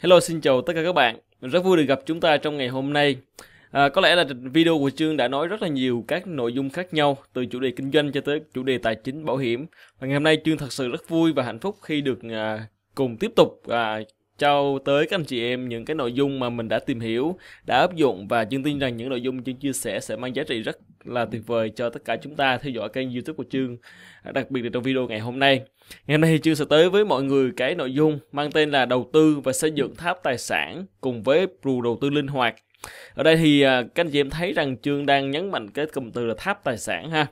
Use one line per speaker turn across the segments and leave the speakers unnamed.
Hello xin chào tất cả các bạn. Mình rất vui được gặp chúng ta trong ngày hôm nay. À, Có lẽ là video của Trương đã nói rất là nhiều các nội dung khác nhau Từ chủ đề kinh doanh cho tới chủ đề tài chính bảo hiểm. Và ngày hôm nay Trương thật sự rất vui và hạnh phúc khi được à, cùng tiếp tục à, cho tới các anh chị em những cái nội dung mà mình đã tìm hiểu, đã áp dụng và chương tin rằng những nội dung chương chia sẻ sẽ mang giá trị rất là tuyệt vời cho tất cả chúng ta theo dõi kênh youtube của Trương đặc biệt là trong video ngày hôm nay. Ngày hôm nay thì Trương sẽ tới với mọi người cái nội dung mang tên là đầu tư và xây dựng tháp tài sản cùng với rù đầu tư linh hoạt. Ở đây thì à, các anh chị em thấy rằng Trương đang nhấn mạnh cái cụm từ là tháp tài sản ha.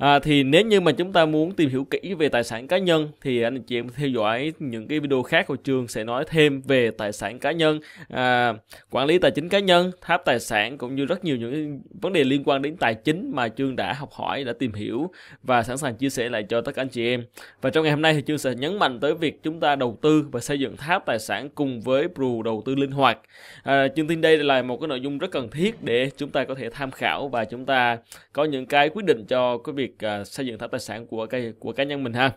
À, thì nếu như mà chúng ta muốn tìm hiểu kỹ về tài sản cá nhân thì anh chị em theo dõi những cái video khác của trường sẽ nói thêm về tài sản cá nhân, à, quản lý tài chính cá nhân, tháp tài sản cũng như rất nhiều những vấn đề liên quan đến tài chính mà trường đã học hỏi, đã tìm hiểu và sẵn sàng chia sẻ lại cho tất cả anh chị em. Và trong ngày hôm nay thì trường sẽ nhấn mạnh tới việc chúng ta đầu tư và xây dựng tháp tài sản cùng với pru đầu tư linh hoạt. À, chương tin đây là một cái nội dung rất cần thiết để chúng ta có thể tham khảo và chúng ta có những cái quyết định cho cái việc việc uh, xây dựng tháp tài sản của cái của cá nhân mình ha.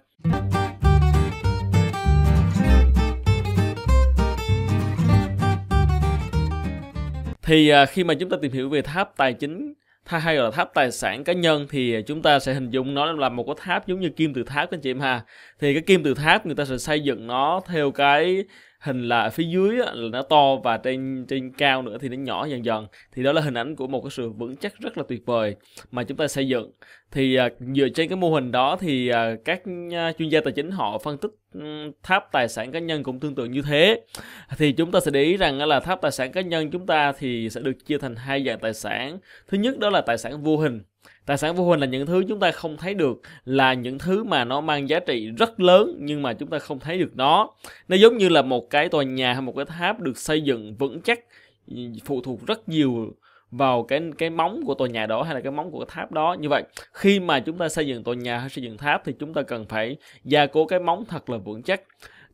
Thì uh, khi mà chúng ta tìm hiểu về tháp tài chính hay là tháp tài sản cá nhân thì chúng ta sẽ hình dung nó là một cái tháp giống như kim tự tháp các anh chị em ha. Thì cái kim tự tháp người ta sẽ xây dựng nó theo cái hình là ở phía dưới là nó to và trên trên cao nữa thì nó nhỏ dần dần. Thì đó là hình ảnh của một cái sự vững chắc rất là tuyệt vời mà chúng ta xây dựng. Thì à, dựa trên cái mô hình đó thì à, các à, chuyên gia tài chính họ phân tích ừ, tháp tài sản cá nhân cũng tương tự như thế. Thì chúng ta sẽ để ý rằng là tháp tài sản cá nhân chúng ta thì sẽ được chia thành hai dạng tài sản. Thứ nhất đó là tài sản vô hình tài sản vô hình là những thứ chúng ta không thấy được, là những thứ mà nó mang giá trị rất lớn nhưng mà chúng ta không thấy được nó. Nó giống như là một cái tòa nhà hay một cái tháp được xây dựng vững chắc ừ, phụ thuộc rất nhiều vào cái cái móng của tòa nhà đó hay là cái móng của cái tháp đó. Như vậy, khi mà chúng ta xây dựng tòa nhà hay xây dựng tháp thì chúng ta cần phải gia cố cái móng thật là vững chắc.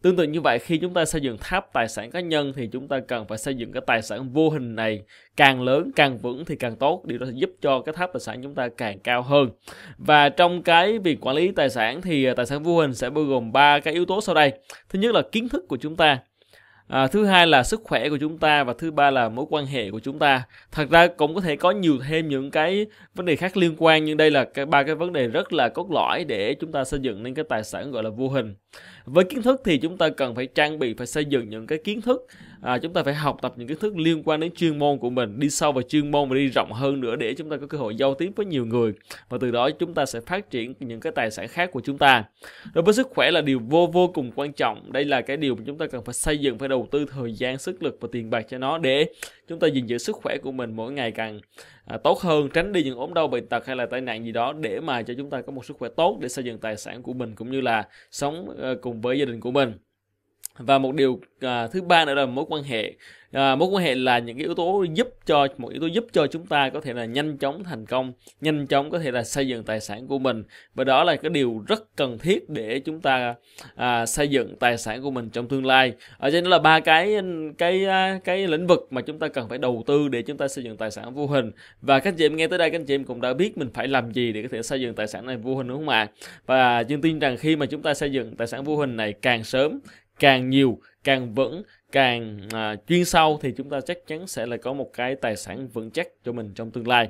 Tương tự như vậy khi chúng ta xây dựng tháp tài sản cá nhân thì chúng ta cần phải xây dựng cái tài sản vô hình này càng lớn càng vững thì càng tốt điều đó sẽ giúp cho cái tháp tài sản chúng ta càng cao hơn và trong cái việc quản lý tài sản thì à, tài sản vô hình sẽ bao gồm ba cái yếu tố sau đây thứ nhất là kiến thức của chúng ta À, thứ hai là sức khỏe của chúng ta và thứ ba là mối quan hệ của chúng ta. Thật ra cũng có thể có nhiều thêm những cái vấn đề khác liên quan nhưng đây là cái ba cái vấn đề rất là cốt lõi để chúng ta xây dựng nên cái tài sản gọi là vô hình. Với kiến thức thì chúng ta cần phải trang bị phải xây dựng những cái kiến thức. À, chúng ta phải học tập những kiến thức liên quan đến chuyên môn của mình đi sâu vào chuyên môn và đi rộng hơn nữa để chúng ta có cơ hội giao tiếp với nhiều người. Và từ đó chúng ta sẽ phát triển những cái tài sản khác của chúng ta. Đối với sức khỏe là điều vô vô cùng quan trọng. Đây là cái điều mà chúng ta cần phải xây dựng phải đầu tư thời gian sức lực và tiền bạc cho nó để chúng ta gìn giữ sức khỏe của mình mỗi ngày càng à, tốt hơn tránh đi những ốm đau bệnh tật hay là tai nạn gì đó để mà cho chúng ta có một sức khỏe tốt để xây dựng tài sản của mình cũng như là sống ờ, cùng với gia đình của mình và một điều à, thứ ba nữa là mối quan hệ. À, mối quan hệ là những cái yếu tố giúp cho một yếu tố giúp cho chúng ta có thể là nhanh chóng thành công nhanh chóng có thể là xây dựng tài sản của mình. Và đó là cái điều rất cần thiết để chúng ta à, xây dựng tài sản của mình trong tương lai. Ở trên đó là ba cái cái à, cái lĩnh vực mà chúng ta cần phải đầu tư để chúng ta xây dựng tài sản vô hình. Và các anh chị em nghe tới đây các anh chị em cũng đã biết mình phải làm gì để có thể xây dựng tài sản này vô hình đúng không ạ? Và chương tin rằng khi mà chúng ta xây dựng tài sản vô hình này càng sớm càng nhiều càng vững càng à, chuyên sâu thì chúng ta chắc chắn sẽ là có một cái tài sản vững chắc cho mình trong tương lai.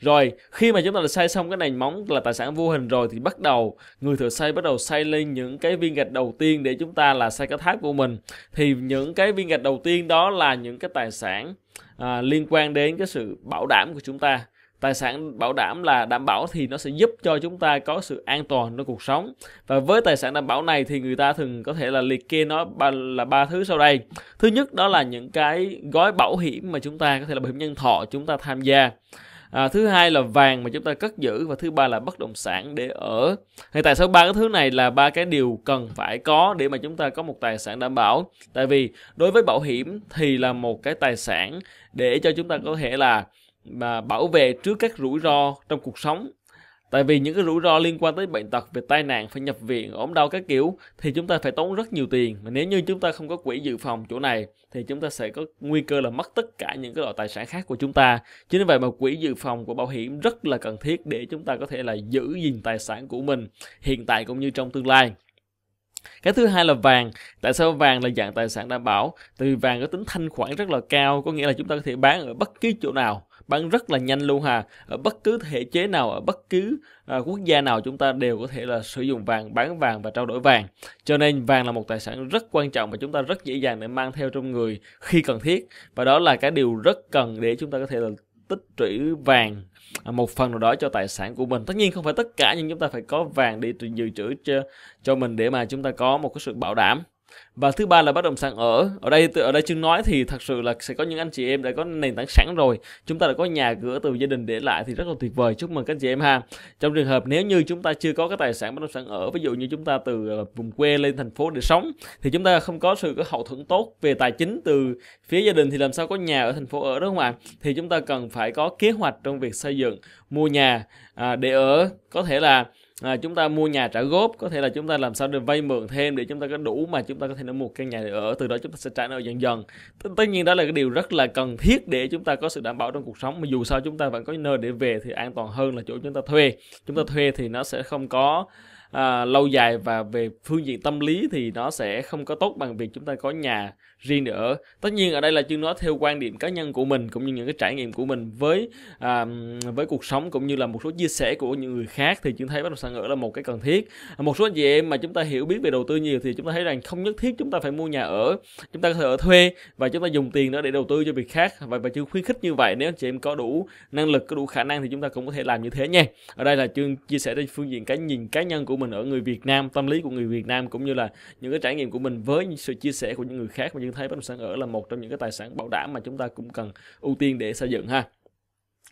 Rồi khi mà chúng ta đã xây xong cái nền móng là tài sản vô hình rồi thì bắt đầu người thợ xây bắt đầu xây lên những cái viên gạch đầu tiên để chúng ta là xây cái tháp của mình. Thì những cái viên gạch đầu tiên đó là những cái tài sản à, liên quan đến cái sự bảo đảm của chúng ta tài sản bảo đảm là đảm bảo thì nó sẽ giúp cho chúng ta có sự an toàn trong cuộc sống. Và với tài sản đảm bảo này thì người ta thường có thể là liệt kê nó ba, là ba thứ sau đây. Thứ nhất đó là những cái gói bảo hiểm mà chúng ta có thể là bảo hiểm nhân thọ chúng ta tham gia. À, thứ hai là vàng mà chúng ta cất giữ và thứ ba là bất động sản để ở. Thì tại sao ba cái thứ này là ba cái điều cần phải có để mà chúng ta có một tài sản đảm bảo? Tại vì đối với bảo hiểm thì là một cái tài sản để cho chúng ta có thể là và bảo vệ trước các rủi ro trong cuộc sống. Tại vì những cái rủi ro liên quan tới bệnh tật, về tai nạn, phải nhập viện, ốm đau các kiểu, thì chúng ta phải tốn rất nhiều tiền. Mà nếu như chúng ta không có quỹ dự phòng chỗ này, thì chúng ta sẽ có nguy cơ là mất tất cả những cái loại tài sản khác của chúng ta. Chính vì vậy mà quỹ dự phòng của bảo hiểm rất là cần thiết để chúng ta có thể là giữ gìn tài sản của mình hiện tại cũng như trong tương lai. Cái thứ hai là vàng. Tại sao vàng là dạng tài sản đảm bảo? Tại vì vàng có tính thanh khoản rất là cao, có nghĩa là chúng ta có thể bán ở bất kỳ chỗ nào bán rất là nhanh luôn hà ở bất cứ thể chế nào ở bất cứ uh, quốc gia nào chúng ta đều có thể là sử dụng vàng bán vàng và trao đổi vàng. Cho nên vàng là một tài sản rất quan trọng và chúng ta rất dễ dàng để mang theo trong người khi cần thiết. Và đó là cái điều rất cần để chúng ta có thể là tích trữ vàng à, một phần nào đó cho tài sản của mình. Tất nhiên không phải tất cả nhưng chúng ta phải có vàng để dự trữ cho cho mình để mà chúng ta có một cái sự bảo đảm và thứ ba là bất động sản ở. Ở đây ở đây chương nói thì thật sự là sẽ có những anh chị em đã có nền tảng sẵn rồi. Chúng ta đã có nhà cửa từ gia đình để lại thì rất là tuyệt vời. Chúc mừng các anh chị em ha. Trong trường hợp nếu như chúng ta chưa có cái tài sản bất động sản ở ví dụ như chúng ta từ ờ, vùng quê lên thành phố để sống thì chúng ta không có sự có hậu thuẫn tốt về tài chính từ phía gia đình thì làm sao có nhà ở thành phố ở đúng không ạ? Thì chúng ta cần phải có kế hoạch trong việc xây dựng mua nhà à, để ở. Có thể là à, chúng ta mua nhà trả góp có thể là chúng ta làm sao để vay mượn thêm để chúng ta có đủ mà chúng ta có thể mua một căn nhà để ở từ đó chúng ta sẽ trả nợ dần dần. Tất nhiên đó là cái điều rất là cần thiết để chúng ta có sự đảm bảo trong cuộc sống mà dù sao chúng ta vẫn có nơi để về thì an toàn hơn là chỗ chúng ta thuê. Chúng ta thuê thì nó sẽ không có à, lâu dài và về phương diện tâm lý thì nó sẽ không có tốt bằng việc chúng ta có nhà riêng để ở tất nhiên ở đây là chương nói theo quan điểm cá nhân của mình cũng như những cái trải nghiệm của mình với à, với cuộc sống cũng như là một số chia sẻ của những người khác thì chương thấy bất động sản ở là một cái cần thiết. Một số anh chị em mà chúng ta hiểu biết về đầu tư nhiều thì chúng ta thấy rằng không nhất thiết chúng ta phải mua nhà ở chúng ta có thể ở thuê và chúng ta dùng tiền đó để đầu tư cho việc khác. Và và chương khuyến khích như vậy nếu anh chị em có đủ năng lực có đủ khả năng thì chúng ta cũng có thể làm như thế nha. Ở đây là chương chia sẻ trên phương diện cái nhìn cá nhân của mình ở người Việt Nam tâm lý của người Việt Nam cũng như là những cái trải nghiệm của mình với sự chia sẻ của những người khác mà chương thấy bất động sản ở là một trong những cái tài sản bảo đảm mà chúng ta cũng cần ưu tiên để xây dựng ha.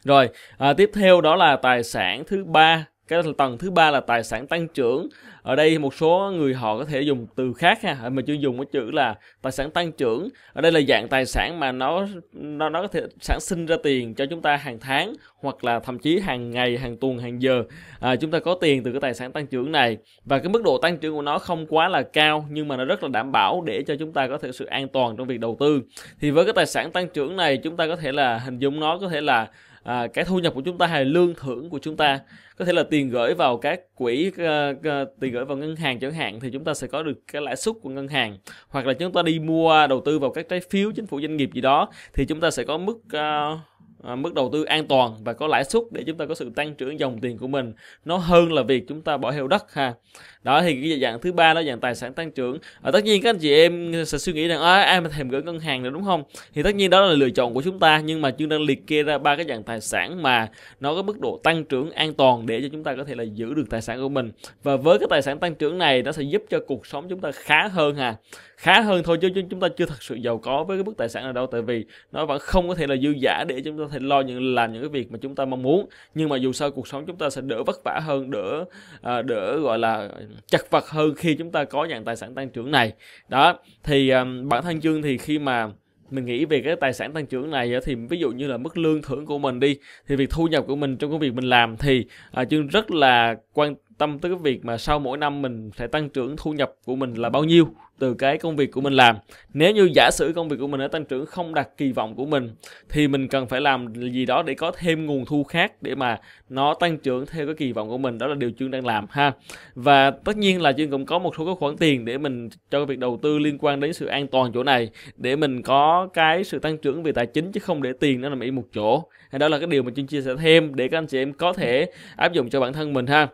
Rồi à, tiếp theo đó là tài sản thứ ba cái tầng thứ ba là tài sản tăng trưởng ở đây một số người họ có thể dùng từ khác ha. Mà chưa dùng cái chữ là tài sản tăng trưởng. Ở đây là dạng tài sản mà nó nó nó có thể sản sinh ra tiền cho chúng ta hàng tháng hoặc là thậm chí hàng ngày hàng tuần hàng giờ. À, chúng ta có tiền từ cái tài sản tăng trưởng này. Và cái mức độ tăng trưởng của nó không quá là cao nhưng mà nó rất là đảm bảo để cho chúng ta có thể sự an toàn trong việc đầu tư. Thì với cái tài sản tăng trưởng này chúng ta có thể là hình dung nó có thể là à, cái thu nhập của chúng ta hay lương thưởng của chúng ta. Có thể là tiền gửi vào các quỹ uh, uh, tiền gửi vào ngân hàng chẳng hạn thì chúng ta sẽ có được cái lãi suất của ngân hàng. Hoặc là chúng ta đi mua đầu tư vào các trái phiếu chính phủ doanh nghiệp gì đó thì chúng ta sẽ có mức uh, à, mức đầu tư an toàn và có lãi suất để chúng ta có sự tăng trưởng dòng tiền của mình. Nó hơn là việc chúng ta bỏ heo đất ha. Đó thì cái dạng thứ ba đó dạng tài sản tăng trưởng. À, tất nhiên các anh chị em sẽ suy nghĩ rằng à, ai mà thèm gửi ngân hàng nữa đúng không? Thì tất nhiên đó là lựa chọn của chúng ta nhưng mà chương đang liệt kê ra ba cái dạng tài sản mà nó có mức độ tăng trưởng an toàn để cho chúng ta có thể là giữ được tài sản của mình. Và với cái tài sản tăng trưởng này nó sẽ giúp cho cuộc sống chúng ta khá hơn ha khá hơn thôi chứ chúng ta chưa thật sự giàu có với cái mức tài sản nào đâu tại vì nó vẫn không có thể là dư giả để chúng ta thể lo những làm những cái việc mà chúng ta mong muốn. Nhưng mà dù sao cuộc sống chúng ta sẽ đỡ vất vả hơn đỡ à, đỡ gọi là chặt vật hơn khi chúng ta có dạng tài sản tăng trưởng này. Đó thì um, bản thân chương thì khi mà mình nghĩ về cái tài sản tăng trưởng này thì ví dụ như là mức lương thưởng của mình đi thì việc thu nhập của mình trong công việc mình làm thì à, chương rất là quan tâm tới cái việc mà sau mỗi năm mình sẽ tăng trưởng thu nhập của mình là bao nhiêu từ cái công việc của mình làm. Nếu như giả sử công việc của mình ở tăng trưởng không đạt kỳ vọng của mình, thì mình cần phải làm gì đó để có thêm nguồn thu khác để mà nó tăng trưởng theo cái kỳ vọng của mình. Đó là điều chương đang làm, ha. Và tất nhiên là chương cũng có một số cái khoản tiền để mình cho việc đầu tư liên quan đến sự an toàn chỗ này, để mình có cái sự tăng trưởng về tài chính chứ không để tiền nó nằm yên một chỗ. Đó là cái điều mà chương chia sẻ thêm để các anh chị em có thể áp dụng cho bản thân mình, ha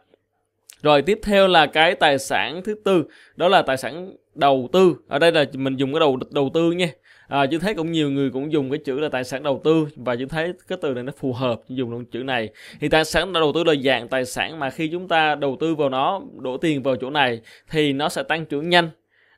rồi tiếp theo là cái tài sản thứ tư đó là tài sản đầu tư. Ở đây là mình dùng cái đầu đầu tư nha. À, chứ thấy cũng nhiều người cũng dùng cái chữ là tài sản đầu tư và chứ thấy cái từ này nó phù hợp dùng luôn chữ này. Thì tài sản đầu tư là dạng tài sản mà khi chúng ta đầu tư vào nó đổ tiền vào chỗ này thì nó sẽ tăng trưởng nhanh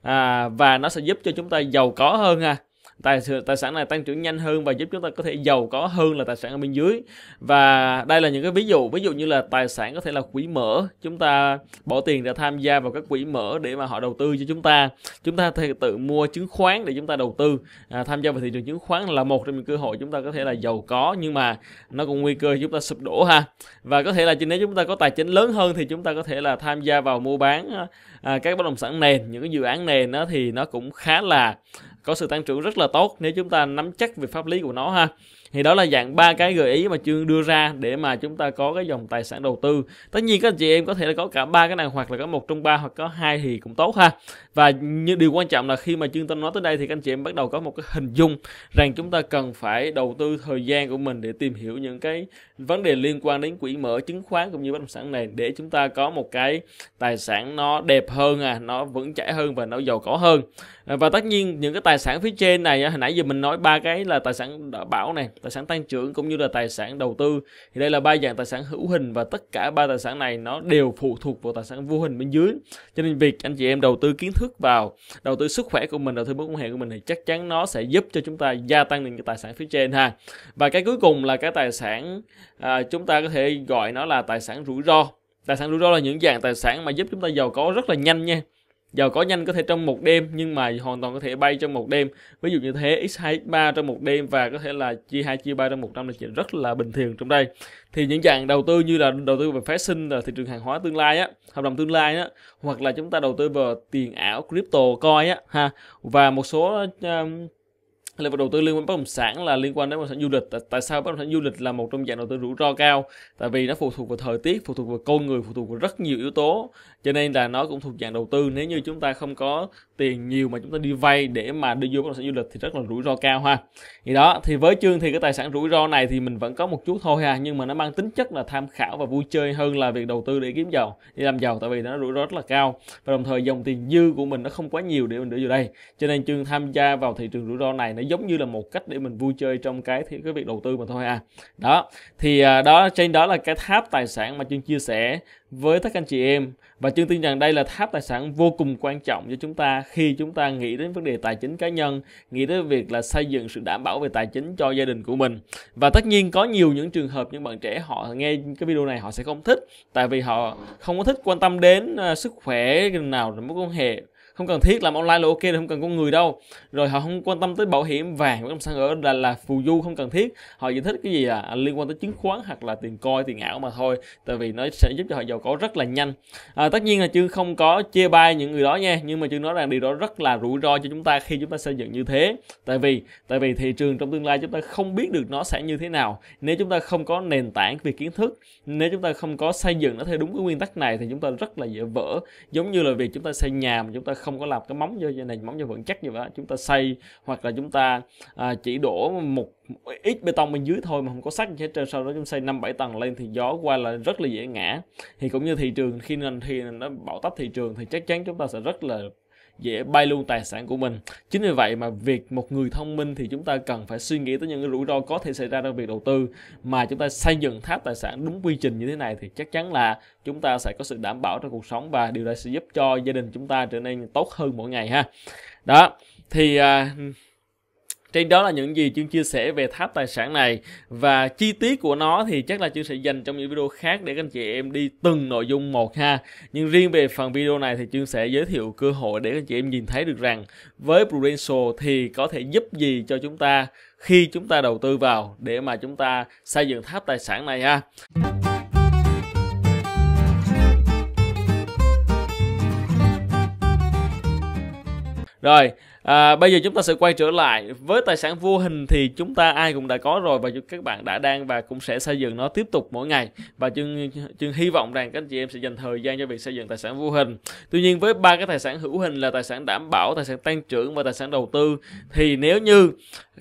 à, và nó sẽ giúp cho chúng ta giàu có hơn ha tài tài sản này tăng trưởng nhanh hơn và giúp chúng ta có thể giàu có hơn là tài sản ở bên dưới. Và đây là những cái ví dụ ví dụ như là tài sản có thể là quỹ mở. Chúng ta bỏ tiền ra tham gia vào các quỹ mở để mà họ đầu tư cho chúng ta. Chúng ta thể tự mua chứng khoán để chúng ta đầu tư. À, tham gia vào thị trường chứng khoán là một trong những cơ hội chúng ta có thể là giàu có nhưng mà nó cũng nguy cơ chúng ta sụp đổ ha. Và có thể là nếu chúng ta có tài chính lớn hơn thì chúng ta có thể là tham gia vào mua bán à, các bất động sản nền những cái dự án nền đó thì nó cũng khá là có sự tăng trưởng rất là tốt nếu chúng ta nắm chắc về pháp lý của nó ha thì đó là dạng ba cái gợi ý mà chương đưa ra để mà chúng ta có cái dòng tài sản đầu tư. Tất nhiên các anh chị em có thể là có cả ba cái này hoặc là có một trong ba hoặc có hai thì cũng tốt ha. Và như điều quan trọng là khi mà chương tâm nói tới đây thì các anh chị em bắt đầu có một cái hình dung rằng chúng ta cần phải đầu tư thời gian của mình để tìm hiểu những cái vấn đề liên quan đến quỹ mở chứng khoán cũng như bất động sản này để chúng ta có một cái tài sản nó đẹp hơn à nó vững chãi hơn và nó giàu có hơn và tất nhiên những cái tài sản phía trên này hồi nãy giờ mình nói ba cái là tài sản bảo này tài sản tăng trưởng cũng như là tài sản đầu tư thì đây là ba dạng tài sản hữu hình và tất cả ba tài sản này nó đều phụ thuộc vào tài sản vô hình bên dưới cho nên việc anh chị em đầu tư kiến thức vào đầu tư sức khỏe của mình đầu tư mối quan hệ của mình thì chắc chắn nó sẽ giúp cho chúng ta gia tăng những cái tài sản phía trên ha và cái cuối cùng là cái tài sản à, chúng ta có thể gọi nó là tài sản rủi ro tài sản rủi ro là những dạng tài sản mà giúp chúng ta giàu có rất là nhanh nha giàu có nhanh có thể trong một đêm nhưng mà hoàn toàn có thể bay trong một đêm. Ví dụ như thế x2 x3 trong một đêm và có thể là chia 2 chia 3 trong một năm là chuyện rất là bình thường trong đây. Thì những dạng đầu tư như là đầu tư về sinh là thị trường hàng hóa tương lai á hợp đồng tương lai á hoặc là chúng ta đầu tư vào tiền ảo crypto coin á ha. Và một số um, lĩnh vực đầu tư liên quan bất động sản là liên quan đến bất động sản du lịch. Tại sao bất động sản du lịch là một trong dạng đầu tư rủi ro cao? Tại vì nó phụ thuộc vào thời tiết phụ thuộc vào con người phụ thuộc vào rất nhiều yếu tố cho nên là nó cũng thuộc dạng đầu tư. Nếu như chúng ta không có tiền nhiều mà chúng ta đi vay để mà đi vô bất động sản du lịch thì rất là rủi ro cao ha. Thì đó, thì với chương thì cái tài sản rủi ro này thì mình vẫn có một chút thôi ha, nhưng mà nó mang tính chất là tham khảo và vui chơi hơn là việc đầu tư để kiếm giàu đi làm giàu, tại vì nó rủi ro rất là cao. Và đồng thời dòng tiền dư của mình nó không quá nhiều để mình để vô đây. Cho nên chương tham gia vào thị trường rủi ro này nó giống như là một cách để mình vui chơi trong cái cái việc đầu tư mà thôi à đó, thì à, đó, trên đó là cái tháp tài sản mà chương chia sẻ với tất cả anh chị em. Và chương tin rằng đây là tháp tài sản vô cùng quan trọng cho chúng ta khi chúng ta nghĩ đến vấn đề tài chính cá nhân, nghĩ đến việc là xây dựng sự đảm bảo về tài chính cho gia đình của mình. Và tất nhiên có nhiều những trường hợp những bạn trẻ họ nghe cái video này họ sẽ không thích, tại vì họ không có thích quan tâm đến à, sức khỏe nào, mối quan hệ không cần thiết làm online là ok không cần con người đâu. Rồi họ không quan tâm tới bảo hiểm vàng bất động sản ở là là phù du không cần thiết. Họ chỉ thích cái gì à liên quan tới chứng khoán hoặc là tiền coi tiền ảo mà thôi tại vì nó sẽ giúp cho họ giàu có rất là nhanh. À, tất nhiên là chưa không có chia bai những người đó nha nhưng mà chưa nói rằng điều đó rất là rủi ro cho chúng ta khi chúng ta xây dựng như thế. Tại vì tại vì thị trường trong tương lai chúng ta không biết được nó sẽ như thế nào. Nếu chúng ta không có nền tảng về kiến thức nếu chúng ta không có xây dựng nó theo đúng cái nguyên tắc này thì chúng ta rất là dễ vỡ. Giống như là việc chúng ta xây nhà mà chúng ta không có làm cái móng cho này móng như vững chắc như vậy chúng ta xây hoặc là chúng ta à, chỉ đổ một ít bê tông bên dưới thôi mà không có sắt hết trơn sau đó chúng xây năm bảy tầng lên thì gió qua là rất là dễ ngã. Thì cũng như thị trường khi nền thì nó bão táp thị trường thì chắc chắn chúng ta sẽ rất là dễ bay luôn tài sản của mình. Chính vì vậy mà việc một người thông minh thì chúng ta cần phải suy nghĩ tới những cái rủi ro có thể xảy ra trong việc đầu tư. Mà chúng ta xây dựng tháp tài sản đúng quy trình như thế này thì chắc chắn là chúng ta sẽ có sự đảm bảo trong cuộc sống và điều đó sẽ giúp cho gia đình chúng ta trở nên tốt hơn mỗi ngày ha. Đó thì uh, trên đó là những gì chương chia sẻ về tháp tài sản này và chi tiết của nó thì chắc là chương sẽ dành trong những video khác để các anh chị em đi từng nội dung một ha. Nhưng riêng về phần video này thì chương sẽ giới thiệu cơ hội để các anh chị em nhìn thấy được rằng với Prudential thì có thể giúp gì cho chúng ta khi chúng ta đầu tư vào để mà chúng ta xây dựng tháp tài sản này ha. Rồi, À, bây giờ chúng ta sẽ quay trở lại với tài sản vô hình thì chúng ta ai cũng đã có rồi và các bạn đã đang và cũng sẽ xây dựng nó tiếp tục mỗi ngày và chương chương hy vọng rằng các anh chị em sẽ dành thời gian cho việc xây dựng tài sản vô hình. Tuy nhiên với ba cái tài sản hữu hình là tài sản đảm bảo, tài sản tăng trưởng và tài sản đầu tư thì nếu như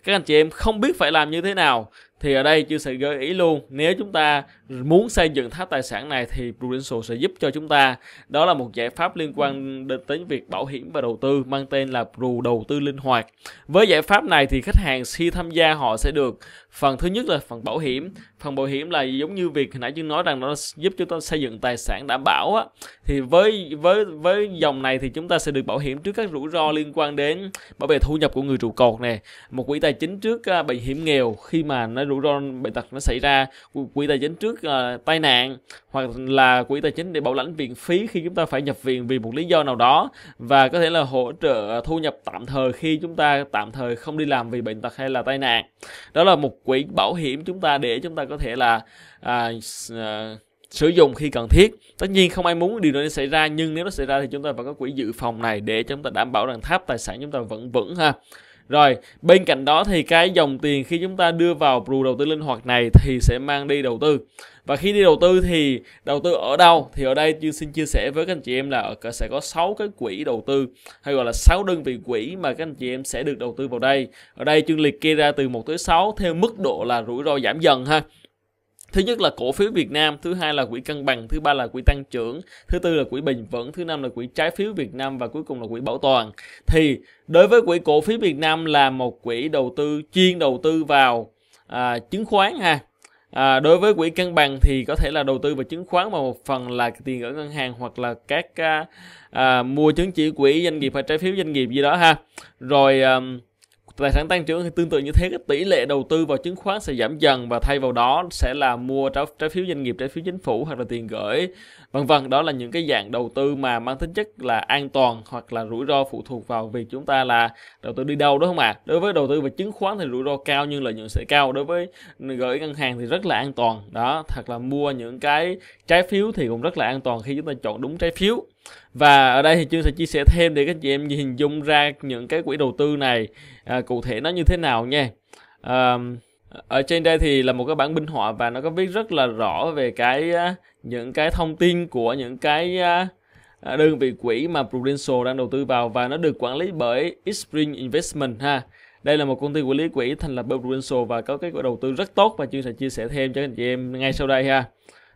các anh chị em không biết phải làm như thế nào thì ở đây chưa sẽ gợi ý luôn, nếu chúng ta muốn xây dựng tháp tài sản này thì Prudential sẽ giúp cho chúng ta. Đó là một giải pháp liên quan đến tới việc bảo hiểm và đầu tư, mang tên là Pru đầu tư linh hoạt. Với giải pháp này thì khách hàng khi tham gia họ sẽ được phần thứ nhất là phần bảo hiểm. Phần bảo hiểm là giống như việc hồi nãy chúng nói rằng nó giúp chúng ta xây dựng tài sản đảm bảo á. Thì với với với dòng này thì chúng ta sẽ được bảo hiểm trước các rủi ro liên quan đến bảo vệ thu nhập của người trụ cột nè. Một quỹ tài chính trước uh, bệnh hiểm nghèo khi mà nó rủi ro bệnh tật nó xảy ra. Quỹ tài chính trước uh, tai nạn hoặc là quỹ tài chính để bảo lãnh viện phí khi chúng ta phải nhập viện vì một lý do nào đó. Và có thể là hỗ trợ à, thu nhập tạm thời khi chúng ta tạm thời không đi làm vì bệnh tật hay là tai nạn. Đó là một quỹ bảo hiểm chúng ta để chúng ta có thể là à, à, sử dụng khi cần thiết. Tất nhiên không ai muốn điều đó xảy ra nhưng nếu nó xảy ra thì chúng ta phải có quỹ dự phòng này để chúng ta đảm bảo rằng tháp tài sản chúng ta vẫn vững ha rồi, bên cạnh đó thì cái dòng tiền khi chúng ta đưa vào pool đầu tư linh hoạt này thì sẽ mang đi đầu tư. Và khi đi đầu tư thì đầu tư ở đâu? Thì ở đây chương xin chia sẻ với các anh chị em là sẽ có 6 cái quỹ đầu tư, hay gọi là 6 đơn vị quỹ mà các anh chị em sẽ được đầu tư vào đây. Ở đây chương liệt kê ra từ 1 tới 6 theo mức độ là rủi ro giảm dần ha thứ nhất là cổ phiếu Việt Nam thứ hai là quỹ cân bằng thứ ba là quỹ tăng trưởng thứ tư là quỹ bình vững thứ năm là quỹ trái phiếu Việt Nam và cuối cùng là quỹ bảo toàn thì đối với quỹ cổ phiếu Việt Nam là một quỹ đầu tư chuyên đầu tư vào à, chứng khoán ha À, đối với quỹ cân bằng thì có thể là đầu tư vào chứng khoán mà một phần là tiền ở ngân hàng hoặc là các à, à, mua chứng chỉ quỹ doanh nghiệp hay trái phiếu doanh nghiệp gì đó ha. Rồi à, tài sản tăng trưởng thì tương tự như thế cái tỷ lệ đầu tư vào chứng khoán sẽ giảm dần và thay vào đó sẽ là mua trái, trái phiếu doanh nghiệp trái phiếu chính phủ hoặc là tiền gửi vân vân. Đó là những cái dạng đầu tư mà mang tính chất là an toàn hoặc là rủi ro phụ thuộc vào việc chúng ta là đầu tư đi đâu đúng không ạ? À? đối với đầu tư vào chứng khoán thì rủi ro cao nhưng lợi nhuận sẽ cao đối với gửi ngân hàng thì rất là an toàn. Đó thật là mua những cái trái phiếu thì cũng rất là an toàn khi chúng ta chọn đúng trái phiếu và ở đây thì chương sẽ chia sẻ thêm để các chị em hình dung ra những cái quỹ đầu tư này à, cụ thể nó như thế nào nha à, ở trên đây thì là một cái bản minh họa và nó có viết rất là rõ về cái những cái thông tin của những cái à, đơn vị quỹ mà Prudential đang đầu tư vào và nó được quản lý bởi Spring Investment ha. Đây là một công ty quản lý quỹ thành lập bởi Prudential và có cái đầu tư rất tốt và chương sẽ chia sẻ thêm cho anh chị em ngay sau đây ha.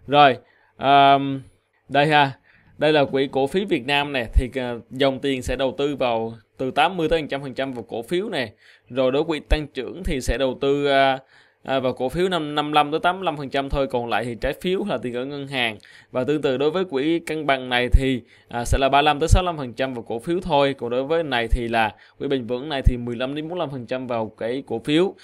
Rồi, um, đây ha đây là quỹ cổ phiếu Việt Nam này thì à, dòng tiền sẽ đầu tư vào từ 80 tới 100% vào cổ phiếu này rồi đối quỹ tăng trưởng thì sẽ đầu tư à, à vào cổ phiếu 5, 55 tới 85% thôi còn lại thì trái phiếu là tiền ở ngân hàng. Và tương tự đối với quỹ cân bằng này thì à, sẽ là 35 tới 65% vào cổ phiếu thôi. Còn đối với này thì là quỹ bình vững này thì 15 đến 45% vào cái cổ phiếu.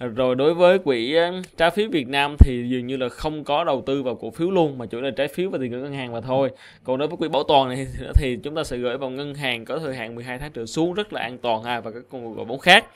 À, rồi đối với quỹ trái phiếu Việt Nam thì dường như là không có đầu tư vào cổ phiếu luôn, mà chủ yếu là trái phiếu và tiền gửi ngân hàng mà thôi. Còn đối với quỹ bảo toàn này thì chúng ta sẽ gửi vào ngân hàng có thời hạn 12 tháng trở xuống, rất là an toàn ha, và các công gọi vốn khác.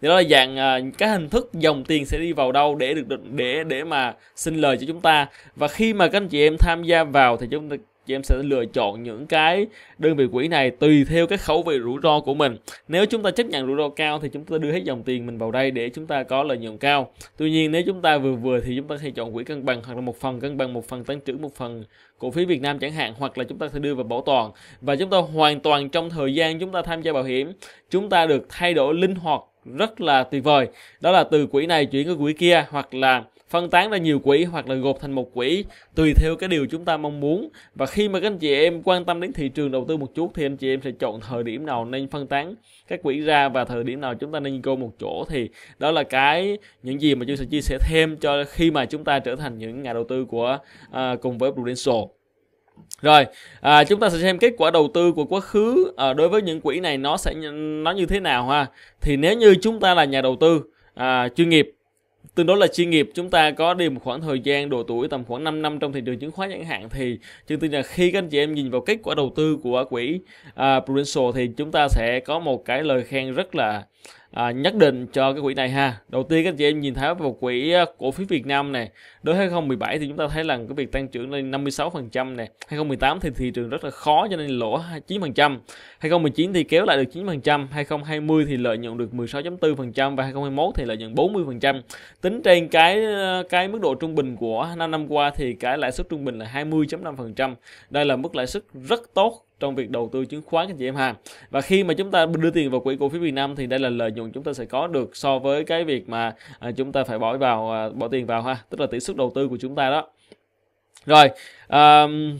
Thì đó là dạng các cái hình thức dòng tiền sẽ đi vào đâu để được để để mà xin lời cho chúng ta. Và khi mà các anh chị em tham gia vào thì chúng ta chị em sẽ lựa chọn những cái đơn vị quỹ này tùy theo cái khẩu vị rủi ro của mình. Nếu chúng ta chấp nhận rủi ro cao thì chúng ta đưa hết dòng tiền mình vào đây để chúng ta có lợi nhuận cao. Tuy nhiên, nếu chúng ta vừa vừa thì chúng ta hay chọn quỹ cân bằng hoặc là một phần, cân bằng một phần, tăng trưởng một phần cổ phiếu Việt Nam chẳng hạn, hoặc là chúng ta sẽ đưa vào bảo toàn. Và chúng ta hoàn toàn trong thời gian chúng ta tham gia bảo hiểm, chúng ta được thay đổi linh hoạt rất là tuyệt vời. Đó là từ quỹ này chuyển cái quỹ kia hoặc là phân tán ra nhiều quỹ hoặc là gộp thành một quỹ tùy theo cái điều chúng ta mong muốn. Và khi mà các anh chị em quan tâm đến thị trường đầu tư một chút thì anh chị em sẽ chọn thời điểm nào nên phân tán các quỹ ra và thời điểm nào chúng ta nên go một chỗ. Thì đó là cái những gì mà chúng sẽ chia sẻ thêm cho khi mà chúng ta trở thành những nhà đầu tư của à, cùng với Prudential. Rồi, à, chúng ta sẽ xem kết quả đầu tư của quá khứ. À, đối với những quỹ này nó sẽ nó như thế nào ha. Thì nếu như chúng ta là nhà đầu tư à, chuyên nghiệp tương đối là chuyên nghiệp chúng ta có đi một khoảng thời gian độ tuổi tầm khoảng 5 năm trong thị trường chứng khoán chẳng hạn thì chương tin là khi các anh chị em nhìn vào kết quả đầu tư của quỹ uh, Prudential thì chúng ta sẽ có một cái lời khen rất là à, nhất định cho cái quỹ này ha. Đầu tiên các chị em nhìn thấy vào quỹ à, cổ phiếu Việt Nam này đối với 2017 thì chúng ta thấy là cái việc tăng trưởng lên 56% này 2018 thì thị trường rất là khó cho nên lỗ 9% 2019 thì kéo lại được 9% 2020 thì lợi nhuận được 16.4% và 2021 thì lợi nhuận 40% tính trên cái à, cái mức độ trung bình của 5 năm qua thì cái lãi suất trung bình là 20.5% đây là mức lãi suất rất tốt trong việc đầu tư chứng khoán anh chị em ha. Và khi mà chúng ta đưa tiền vào quỹ cổ phiếu Việt Nam thì đây là lợi nhuận chúng ta sẽ có được so với cái việc mà à, chúng ta phải bỏ vào à, bỏ tiền vào ha tức là tỷ suất đầu tư của chúng ta đó. Rồi um,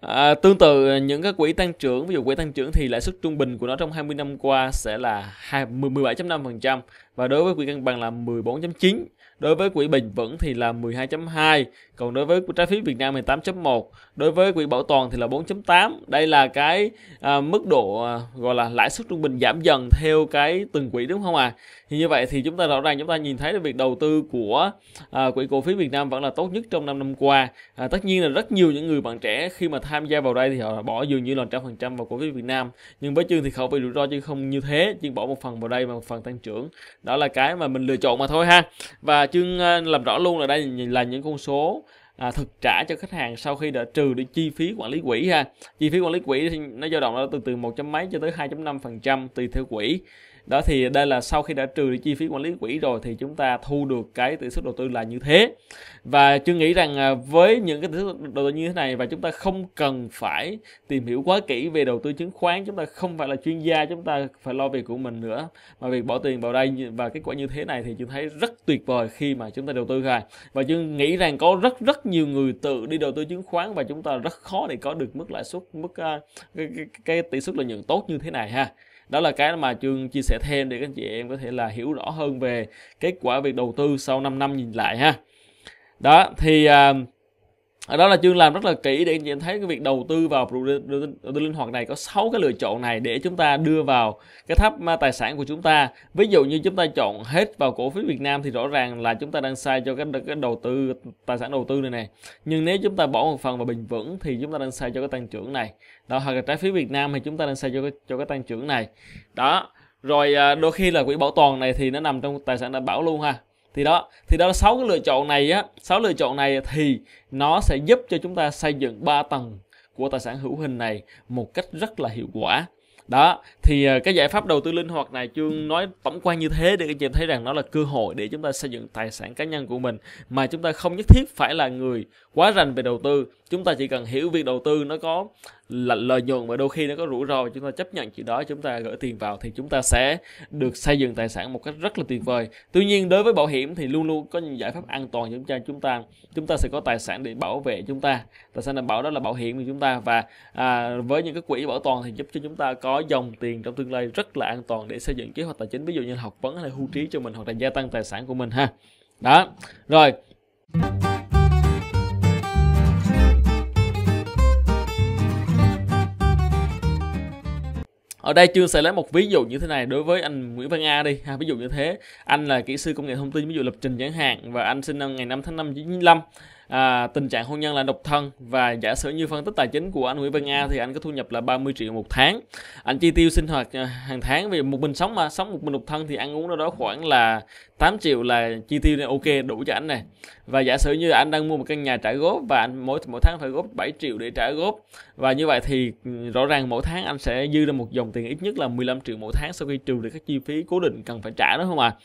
À, tương tự à, những cái quỹ tăng trưởng ví dụ quỹ tăng trưởng thì lãi suất trung bình của nó trong 20 năm qua sẽ là 17.5% và đối với quỹ cân bằng là 14.9 đối với quỹ bình vững thì là 12.2 còn đối với trái phiếu Việt Nam thì 8.1 đối với quỹ bảo toàn thì là 4.8 đây là cái à, mức độ à, gọi là lãi suất trung bình giảm dần theo cái từng quỹ đúng không à thì như vậy thì chúng ta rõ ràng chúng ta nhìn thấy được việc đầu tư của à, quỹ cổ phiếu Việt Nam vẫn là tốt nhất trong 5 năm qua. À, tất nhiên là rất nhiều những người bạn trẻ khi mà tham gia vào đây thì họ bỏ dường như là trăm phần trăm vào cổ phiếu Việt Nam. Nhưng với chương thì khẩu vị rủi ro chứ không như thế chương bỏ một phần vào đây mà một phần tăng trưởng. Đó là cái mà mình lựa chọn mà thôi ha. Và chương à, làm rõ luôn là đây là những con số à, thực trả cho khách hàng sau khi đã trừ đi chi phí quản lý quỹ ha. Chi phí quản lý quỹ thì nó dao động từ từ một chấm mấy cho tới 2.5 phần trăm tùy theo quỹ đó thì đây là sau khi đã trừ đi chi phí quản lý quỹ rồi thì chúng ta thu được cái tỷ suất đầu tư là như thế. Và chưa nghĩ rằng à, với những cái tỷ suất đầu tư như thế này và chúng ta không cần phải tìm hiểu quá kỹ về đầu tư chứng khoán chúng ta không phải là chuyên gia chúng ta phải lo việc của mình nữa. Mà việc bỏ tiền vào đây và kết quả như thế này thì chúng thấy rất tuyệt vời khi mà chúng ta đầu tư rồi. Và chương nghĩ rằng có rất rất nhiều người tự đi đầu tư chứng khoán và chúng ta rất khó để có được mức lãi suất mức à, cái, cái, cái tỷ suất lợi nhuận tốt như thế này ha đó là cái mà chương chia sẻ thêm để các anh chị em có thể là hiểu rõ hơn về kết quả việc đầu tư sau 5 năm nhìn lại ha. Đó thì uh, đó là chương làm rất là kỹ để anh chị em thấy cái việc đầu tư vào đầu tư linh hoạt này. Có 6 cái lựa chọn này để chúng ta đưa vào cái tháp tài sản của chúng ta. Ví dụ như chúng ta chọn hết vào cổ phiếu Việt Nam thì rõ ràng là chúng ta đang sai cho cái cái đầu tư tài sản đầu tư này này nhưng nếu chúng ta bỏ một phần vào bình vững thì chúng ta đang sai cho cái tăng trưởng này. Đó, hoặc là trái phiếu Việt Nam thì chúng ta đang sai cho cái cho cái tăng trưởng này. Đó, rồi à, đôi khi là quỹ bảo toàn này thì nó nằm trong tài sản đảm bảo luôn ha thì đó thì đó là sáu cái lựa chọn này á. Sáu lựa chọn này thì nó sẽ giúp cho chúng ta xây dựng ba tầng của tài sản hữu hình này một cách rất là hiệu quả. Đó thì à, cái giải pháp đầu tư linh hoạt này chương nói tổng quan như thế để các chị thấy rằng nó là cơ hội để chúng ta xây dựng tài sản cá nhân của mình. Mà chúng ta không nhất thiết phải là người quá rành về đầu tư. Chúng ta chỉ cần hiểu việc đầu tư nó có là lợi nhuận và đôi khi nó có rủi ro chúng ta chấp nhận chuyện đó chúng ta gửi tiền vào thì chúng ta sẽ được xây dựng tài sản một cách rất là tuyệt vời. Tuy nhiên đối với bảo hiểm thì luôn luôn có những giải pháp an toàn chúng ta chúng ta chúng ta sẽ có tài sản để bảo vệ chúng ta. Tài sản đảm bảo đó là bảo hiểm của chúng ta và à, với những cái quỹ bảo toàn thì giúp cho chúng ta có dòng tiền trong tương lai rất là an toàn để xây dựng kế hoạch tài chính, ví dụ như là học vấn hay hưu trí cho mình hoặc là gia tăng tài sản của mình ha. Đó, rồi. Ở đây chưa sẽ lấy một ví dụ như thế này đối với anh Nguyễn Văn A đi ha. Ví dụ như thế, anh là kỹ sư công nghệ thông tin, ví dụ lập trình chẳng hạn, và anh sinh năm ngày 5 tháng 5 95 à, tình trạng hôn nhân là độc thân và giả sử như phân tích tài chính của anh Nguyễn Văn A thì anh có thu nhập là 30 triệu một tháng. Anh chi tiêu sinh hoạt à, hàng tháng vì một mình sống mà sống một mình độc thân thì ăn uống đâu đó khoảng là 8 triệu là chi tiêu này ok đủ cho anh này. Và giả sử như anh đang mua một căn nhà trả góp và anh mỗi mỗi tháng phải góp 7 triệu để trả góp. Và như vậy thì ừ, rõ ràng mỗi tháng anh sẽ dư ra một dòng tiền ít nhất là 15 triệu mỗi tháng sau khi trừ được các chi phí cố định cần phải trả đó không ạ? à?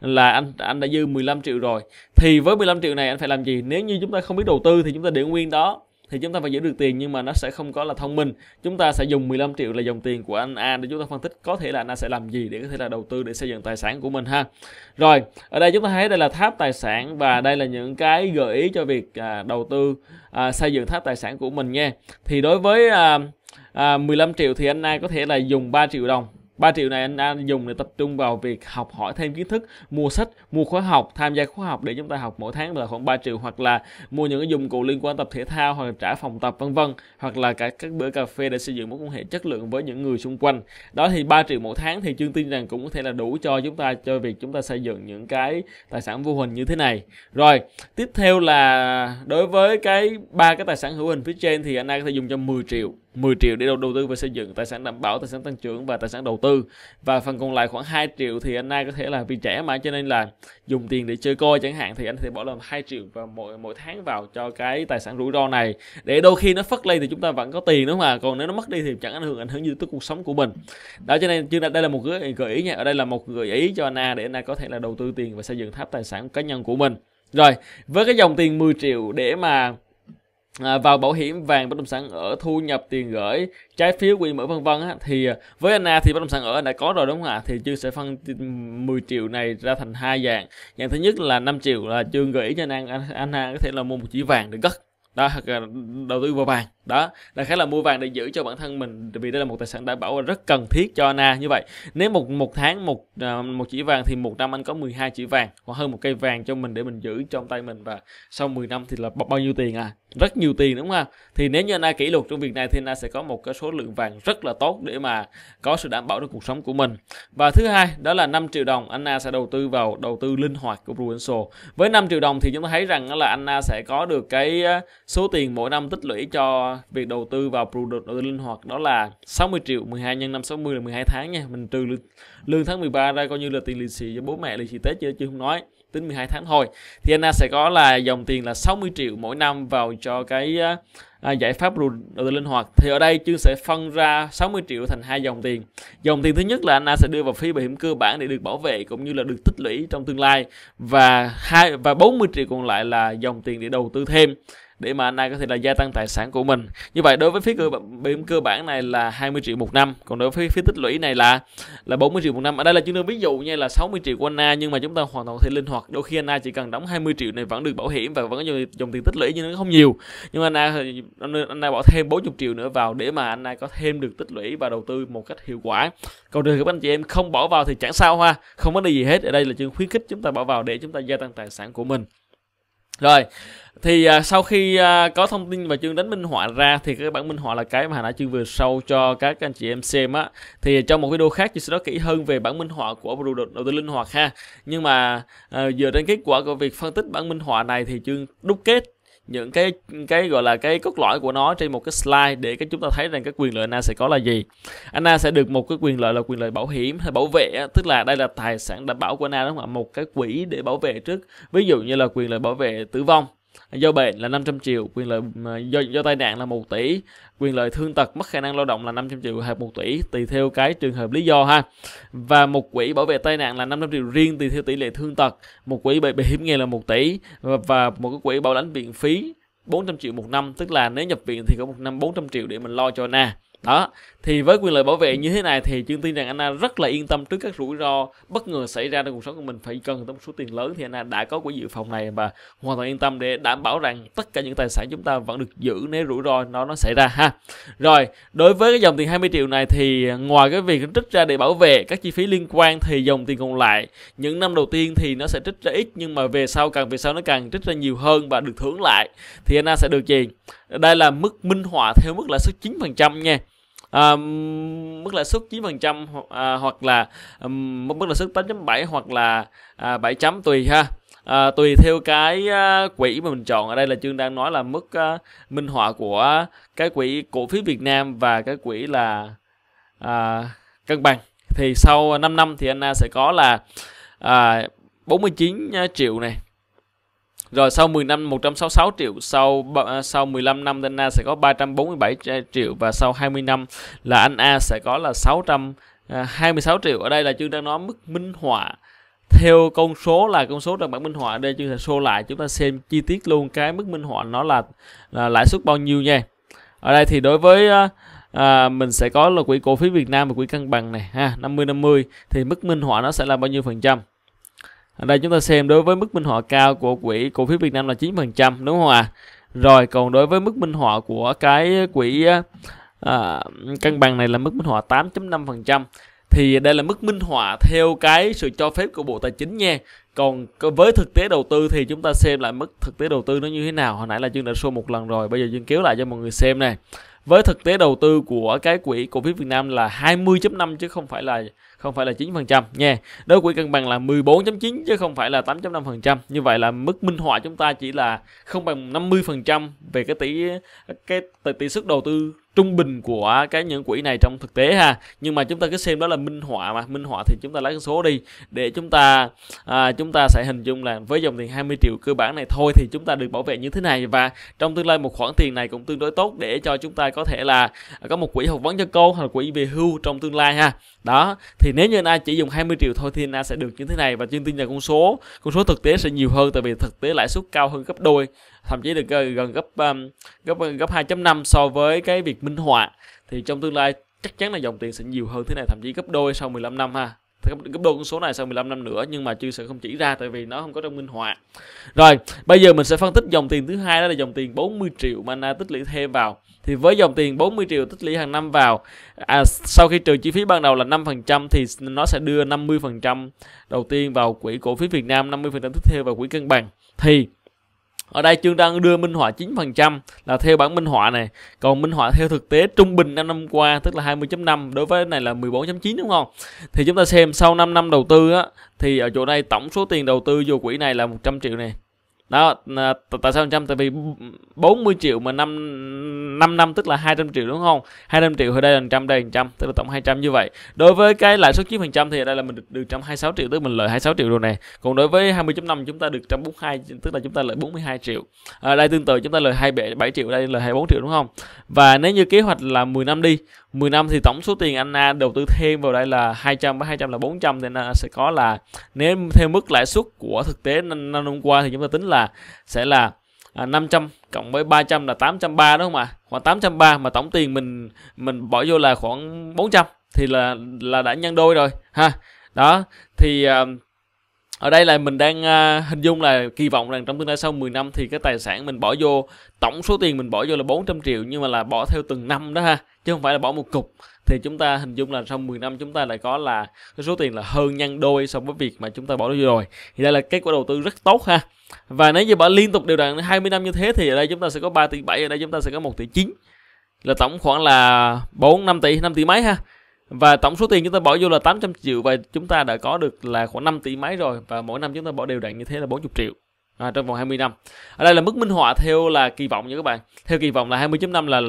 Là anh anh đã dư 15 triệu rồi. Thì với 15 triệu này anh phải làm gì? Nếu như chúng ta không biết đầu tư thì chúng ta để nguyên đó. Thì chúng ta phải giữ được tiền nhưng mà nó sẽ không có là thông minh. Chúng ta sẽ dùng 15 triệu là dòng tiền của anh A để chúng ta phân tích có thể là anh A sẽ làm gì để có thể là đầu tư để xây dựng tài sản của mình ha. Rồi ở đây chúng ta thấy đây là tháp tài sản và đây là những cái gợi ý cho việc à, đầu tư à, xây dựng tháp tài sản của mình nha. Thì đối với à, à, 15 triệu thì anh A có thể là dùng 3 triệu đồng. 3 triệu này anh đang dùng để tập trung vào việc học hỏi thêm kiến thức, mua sách, mua khóa học, tham gia khóa học để chúng ta học mỗi tháng là khoảng 3 triệu hoặc là mua những cái dụng cụ liên quan tập thể thao hoặc là trả phòng tập vân vân hoặc là cả các bữa cà phê để xây dựng mối quan hệ chất lượng với những người xung quanh. Đó thì 3 triệu mỗi tháng thì chương tin rằng cũng có thể là đủ cho chúng ta cho việc chúng ta xây dựng những cái tài sản vô hình như thế này. Rồi, tiếp theo là đối với cái ba cái tài sản hữu hình phía trên thì anh đang có thể dùng cho 10 triệu 10 triệu để đầu, đầu tư và xây dựng tài sản đảm bảo, tài sản tăng trưởng và tài sản đầu tư. Và phần còn lại khoảng 2 triệu thì anh na có thể là vì trẻ mà cho nên là dùng tiền để chơi coi chẳng hạn thì anh sẽ bỏ làm 2 triệu vào mỗi mỗi tháng vào cho cái tài sản rủi ro này. Để đôi khi nó phất lên thì chúng ta vẫn có tiền đúng không ạ? Còn nếu nó mất đi thì chẳng ảnh hưởng ảnh hưởng gì tới cuộc sống của mình. Đó cho nên chưa đây là một gợi, gợi ý nha. Ở đây là một gợi ý cho Anna để Anna có thể là đầu tư tiền và xây dựng tháp tài sản cá nhân của mình. Rồi, với cái dòng tiền 10 triệu để mà à, vào bảo hiểm vàng bất động sản ở thu nhập tiền gửi trái phiếu quỹ mở vân vân á, thì à, với Anna thì bất động sản ở đã có rồi đúng không ạ? Thì chương sẽ phân 10 triệu này ra thành hai dạng. Dạng thứ nhất là 5 triệu là chương gửi cho Anna Anna có thể là mua một chỉ vàng để cất đó hoặc đầu tư vào vàng. Đó, đại khái là mua vàng để giữ cho bản thân mình, vì đây là một tài sản đảm bảo và rất cần thiết cho Anna. Như vậy, nếu một một tháng một à, một chỉ vàng thì một năm anh có 12 chỉ vàng, hoặc hơn một cây vàng cho mình để mình giữ trong tay mình. Và sau 10 năm thì là bao nhiêu tiền à? Rất nhiều tiền, đúng không thì nếu như Anna kỷ luật trong việc này thì Anna sẽ có một cái số lượng vàng rất là tốt để mà có sự đảm bảo cho cuộc sống của mình. Và thứ hai, đó là 5 triệu đồng Anna sẽ đầu tư vào đầu tư linh hoạt của Prudential. Với 5 triệu đồng thì chúng ta thấy rằng là Anna sẽ có được cái số tiền mỗi năm tích lũy cho việc đầu tư vào product đầu tư linh hoạt đó là 60 triệu 12 nhân năm 60 là 12 tháng nha. Mình trừ lương, tháng 13 ra coi như là tiền lì xì cho bố mẹ lì xì tết chưa chứ không nói tính 12 tháng thôi. Thì Anna sẽ có là dòng tiền là 60 triệu mỗi năm vào cho cái à, giải pháp đầu tư linh hoạt. Thì ở đây chương sẽ phân ra 60 triệu thành hai dòng tiền. Dòng tiền thứ nhất là Anna sẽ đưa vào phí bảo hiểm cơ bản để được bảo vệ cũng như là được tích lũy trong tương lai. Và hai và 40 triệu còn lại là dòng tiền để đầu tư thêm để mà anh ai có thể là gia tăng tài sản của mình. Như vậy đối với phí cơ bảo hiểm cơ bản này là 20 triệu một năm, còn đối với phí tích lũy này là là 40 triệu một năm. Ở đây là chúng tôi ví dụ như là 60 triệu của a, nhưng mà chúng ta hoàn toàn có thể linh hoạt. Đôi khi Anna chỉ cần đóng 20 triệu này vẫn được bảo hiểm và vẫn có dòng tiền tích lũy, nhưng nó không nhiều. Nhưng mà anh a bỏ thêm 40 triệu nữa vào để mà Anna có thêm được tích lũy và đầu tư một cách hiệu quả. Còn trường hợp anh chị em không bỏ vào thì chẳng sao ha. Không có gì hết. Ở đây là chương khuyến khích chúng ta bỏ vào để chúng ta gia tăng tài sản của mình rồi thì à, sau khi à, có thông tin và chương đánh minh họa ra thì cái bản minh họa là cái mà nãy chương vừa sâu cho các anh chị em xem á. Thì trong một video khác chương sẽ nói kỹ hơn về bản minh họa của đầu tư linh hoạt ha. Nhưng mà à, dựa trên kết quả của việc phân tích bản minh họa này thì chương đúc kết những cái cái gọi là cái cốt lõi của nó trên một cái slide để cái chúng ta thấy rằng cái quyền lợi Anna sẽ có là gì. Anna sẽ được một cái quyền lợi là quyền lợi bảo hiểm hay bảo vệ tức là đây là tài sản đảm bảo của Anna đúng không ạ? Một cái quỹ để bảo vệ trước. Ví dụ như là quyền lợi bảo vệ tử vong do bệnh là 500 triệu quyền lợi do do tai nạn là 1 tỷ quyền lợi thương tật mất khả năng lao động là 500 triệu hợp 1 tỷ tùy theo cái trường hợp lý do ha. Và một quỹ bảo vệ tai nạn là 500 triệu riêng tùy theo tỷ lệ thương tật một quỹ bảo hiểm nghèo là 1 tỷ và, và một cái quỹ bảo lãnh viện phí 400 triệu một năm tức là nếu nhập viện thì có một năm 400 triệu để mình lo cho na đó, thì với quyền lợi bảo vệ như thế này thì chương tin rằng Anna rất là yên tâm trước các rủi ro bất ngờ xảy ra trong cuộc sống của mình. Phải cần tới một số tiền lớn thì Anna đã có quỹ dự phòng này và hoàn toàn yên tâm để đảm bảo rằng tất cả những tài sản chúng ta vẫn được giữ nếu rủi ro nó nó xảy ra, ha. Rồi, đối với cái dòng tiền 20 triệu này thì ngoài cái việc trích ra để bảo vệ các chi phí liên quan thì dòng tiền còn lại, những năm đầu tiên thì nó sẽ trích ra ít nhưng mà về sau, càng về sau nó càng trích ra nhiều hơn và được thưởng lại. Thì Anna sẽ được gì? Đây là mức minh họa theo mức lãi suất 9% nha. À, mức lãi suất 9% ho, à, hoặc là um, mức lãi suất 8.7 hoặc là à, 7 chấm tùy ha. À, tùy theo cái à, quỹ mà mình chọn. Ở đây là chương đang nói là mức à, minh họa của cái quỹ cổ phiếu Việt Nam và cái quỹ là à, cân bằng. Thì sau 5 năm thì anh sẽ có là à, 49 triệu này rồi sau 10 năm 166 triệu, sau à, sau 15 năm anh A sẽ có 347 à, triệu và sau 20 năm là anh A sẽ có là 626 à, triệu. Ở đây là chương đang nói mức minh họa theo con số là con số trong bảng minh họa đây chương sẽ show lại chúng ta xem chi tiết luôn cái mức minh họa nó là, là lãi suất bao nhiêu nha. Ở đây thì đối với à mình sẽ có là quỹ cổ phiếu Việt Nam và quỹ cân bằng này ha 50 50 thì mức minh họa nó sẽ là bao nhiêu phần trăm ở đây chúng ta xem đối với mức minh họa cao của quỹ cổ phiếu Việt Nam là 9% đúng không ạ? À? Rồi còn đối với mức minh họa của cái quỹ à, cân bằng này là mức minh họa 8.5% thì đây là mức minh họa theo cái sự cho phép của Bộ Tài chính nha. Còn với thực tế đầu tư thì chúng ta xem lại mức thực tế đầu tư nó như thế nào. Hồi nãy là chương đã show một lần rồi, bây giờ chương kéo lại cho mọi người xem này. Với thực tế đầu tư của cái quỹ cổ phiếu Việt Nam là 20.5 chứ không phải là không phải là 9% nha. Đối quỹ cân bằng là 14.9 chứ không phải là 8.5%. Như vậy là mức minh họa chúng ta chỉ là không bằng 50% về cái tỷ cái tỷ, suất đầu tư trung bình của cái những quỹ này trong thực tế ha. Nhưng mà chúng ta cứ xem đó là minh họa mà. Minh họa thì chúng ta lấy con số đi. Để chúng ta à, chúng ta sẽ hình dung là với dòng tiền 20 triệu cơ bản này thôi thì chúng ta được bảo vệ như thế này. Và trong tương lai một khoản tiền này cũng tương đối tốt để cho chúng ta có thể là có một quỹ học vấn cho cô hoặc là quỹ về hưu trong tương lai ha. Đó thì nếu như anh A chỉ dùng 20 triệu thôi thì anh A sẽ được như thế này. Và chuyên tin là con số con số thực tế sẽ nhiều hơn tại vì thực tế lãi suất cao hơn gấp đôi thậm chí được ờ, gần gấp gấp gấp 2.5 so với cái việc minh họa. Thì trong tương lai chắc chắn là dòng tiền sẽ nhiều hơn thế này thậm chí gấp đôi sau 15 năm ha. Gấp đôi con số này sau 15 năm nữa nhưng mà chưa sẽ không chỉ ra tại vì nó không có trong minh họa. Rồi bây giờ mình sẽ phân tích dòng tiền thứ hai đó là dòng tiền 40 triệu mà tích lũy thêm vào. Thì với dòng tiền 40 triệu tích lũy hàng năm vào à, sau khi trừ chi phí ban đầu là 5% thì nó sẽ đưa 50% đầu tiên vào quỹ cổ phiếu Việt Nam 50% tiếp theo vào quỹ cân bằng. Thì ở đây chương đang đưa minh họa 9% là theo bản minh họa này. Còn minh họa theo thực tế trung bình 5 năm qua, tức là 20.5 đối với này là 14.9 đúng không? Thì chúng ta xem sau 5 năm đầu tư á, thì ở chỗ này tổng số tiền đầu tư vô quỹ này là 100 triệu này đó à, tại sao trăm tại vì 40 triệu mà năm 5 năm tức là 200 triệu đúng không? 200 triệu ở đây là trăm đây phần trăm tức là tổng 200 như vậy. Đối với cái lãi suất 9 phần trăm thì ở đây là mình được được 126 triệu tức mình lợi 26 triệu rồi nè. Còn đối với 20.5 chúng ta được 142 tức là chúng ta lợi 42 triệu. Ở đây tương tự chúng ta lời 27 triệu đây là 24 triệu đúng không? Và nếu như kế hoạch là 10 năm đi 10 năm thì tổng số tiền anh A đầu tư thêm vào đây là 200 với 200 là 400 nên anh sẽ có là nếu theo mức lãi suất của thực tế năm, năm hôm qua thì chúng ta tính là sẽ là à, 500 cộng với 300 là 830 đúng không ạ? Khoảng 830 mà tổng tiền mình mình bỏ vô là khoảng 400 thì là là đã nhân đôi rồi ha. Đó thì uh, ở đây là mình đang uh, hình dung là kỳ vọng rằng trong tương lai sau 10 năm thì cái tài sản mình bỏ vô tổng số tiền mình bỏ vô là 400 triệu nhưng mà là bỏ theo từng năm đó ha chứ không phải là bỏ một cục. Thì chúng ta hình dung là sau 10 năm chúng ta lại có là cái số tiền là hơn nhân đôi so với việc mà chúng ta bỏ vô rồi. Thì đây là kết quả đầu tư rất tốt ha. Và nếu như bỏ liên tục đều đặn 20 năm như thế thì ở đây chúng ta sẽ có 3 tỷ 7 ở đây chúng ta sẽ có 1 tỷ 9 là tổng khoảng là 4 5 tỷ 5 tỷ mấy ha và tổng số tiền chúng ta bỏ vô là 800 triệu và chúng ta đã có được là khoảng 5 tỷ máy rồi và mỗi năm chúng ta bỏ đều đặn như thế là 40 triệu à, trong vòng 20 năm. Ở đây là mức minh họa theo là kỳ vọng nha các bạn. Theo kỳ vọng là 20.5 là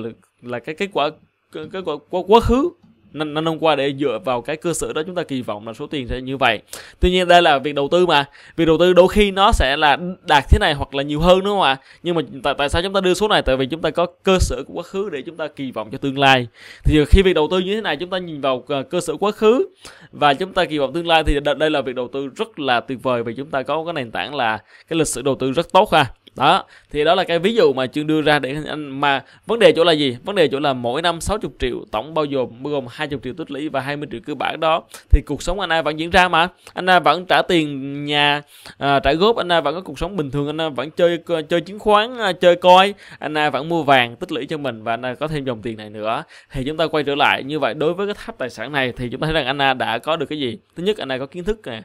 là cái kết quả cái, quả, quá, quá khứ năm, năm năm qua để dựa vào cái cơ sở đó chúng ta kỳ vọng là số tiền sẽ như vậy. Tuy nhiên đây là việc đầu tư mà. Việc đầu tư đôi khi nó sẽ là đạt thế này hoặc là nhiều hơn đúng không ạ? Nhưng mà tại, tại sao chúng ta đưa số này? Tại vì chúng ta có cơ sở của quá khứ để chúng ta kỳ vọng cho tương lai. Thì khi việc đầu tư như thế này chúng ta nhìn vào ờ, cơ sở quá khứ và chúng ta kỳ vọng tương lai thì đây là việc đầu tư rất là tuyệt vời vì chúng ta có cái nền tảng là cái lịch sử đầu tư rất tốt ha đó thì đó là cái ví dụ mà chương đưa ra để anh mà vấn đề chỗ là gì? Vấn đề chỗ là mỗi năm 60 triệu tổng bao gồm bao gồm 20 triệu tích lũy và 20 triệu cơ bản đó. Thì cuộc sống anh ai vẫn diễn ra mà. Anh ai vẫn trả tiền nhà à, trả góp anh ai vẫn có cuộc sống bình thường anh ai vẫn chơi chơi chứng khoán à, chơi coi anh ai vẫn mua vàng tích lũy cho mình và anh ai có thêm dòng tiền này nữa. Thì chúng ta quay trở lại như vậy đối với cái tháp tài sản này thì chúng ta thấy rằng anh ai đã có được cái gì? Thứ nhất anh ai có kiến thức nè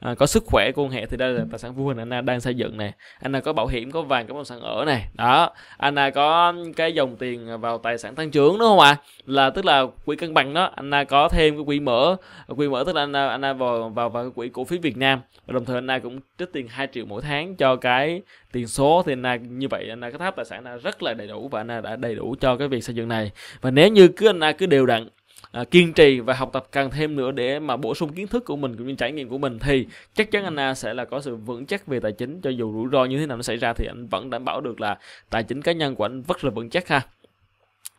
à, có sức khỏe quan hệ thì đây là tài sản vô hình anh đang xây dựng này anh có bảo hiểm có vàng có bất động sản ở này đó anh có cái dòng tiền vào tài sản tăng trưởng đúng không ạ? Là tức là quỹ cân bằng đó anh có thêm cái quỹ mở. Quỹ mở tức là anh anh vào vào vào quỹ cổ phiếu Việt Nam. Và đồng thời anh cũng trích tiền 2 triệu mỗi tháng cho cái tiền số. Thì anh như vậy anh cái tháp tài sản rất là đầy đủ và anh đã đầy đủ cho cái việc xây dựng này. Và nếu như cứ anh cứ đều đặn à, kiên trì và học tập càng thêm nữa để mà bổ sung kiến thức của mình cũng như trải nghiệm của mình thì chắc chắn anh A sẽ là có sự vững chắc về tài chính. Cho dù rủi ro như thế nào nó xảy ra thì anh vẫn đảm bảo được là tài chính cá nhân của anh rất là vững chắc ha.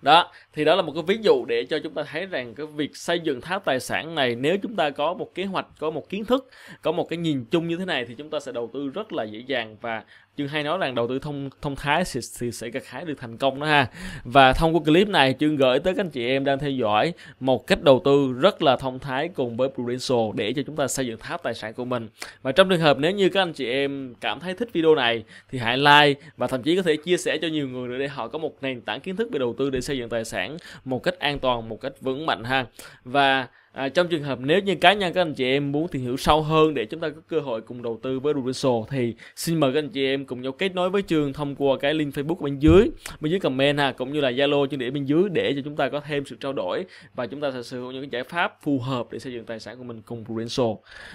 Đó thì đó là một cái ví dụ để cho chúng ta thấy rằng cái việc xây dựng tháp tài sản này nếu chúng ta có một kế hoạch có một kiến thức có một cái nhìn chung như thế này thì chúng ta sẽ đầu tư rất là dễ dàng và chương hay nói rằng đầu tư thông thông thái thì, thì sẽ gặt hái được thành công đó ha. Và thông qua clip này chương gửi tới các anh chị em đang theo dõi một cách đầu tư rất là thông thái cùng với Prudential để cho chúng ta xây dựng tháp tài sản của mình. Và trong trường hợp nếu như các anh chị em cảm thấy thích video này thì hãy like và thậm chí có thể chia sẻ cho nhiều người nữa để họ có một nền tảng kiến thức về đầu tư để xây dựng tài sản một cách an toàn một cách vững mạnh ha. Và À, trong trường hợp nếu như cá nhân các anh chị em muốn tìm hiểu sâu hơn để chúng ta có cơ hội cùng đầu tư với Rubiso thì xin mời các anh chị em cùng nhau kết nối với trường thông qua cái link Facebook bên dưới bên dưới comment ha cũng như là Zalo trên địa bên dưới để cho chúng ta có thêm sự trao đổi và chúng ta sẽ sử dụng những cái giải pháp phù hợp để xây dựng tài sản của mình cùng Rubiso.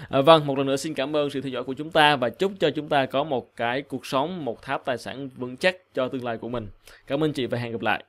À, vâng, một lần nữa xin cảm ơn sự theo dõi của chúng ta và chúc cho chúng ta có một cái cuộc sống một tháp tài sản vững chắc cho tương lai của mình. Cảm ơn chị và hẹn gặp lại.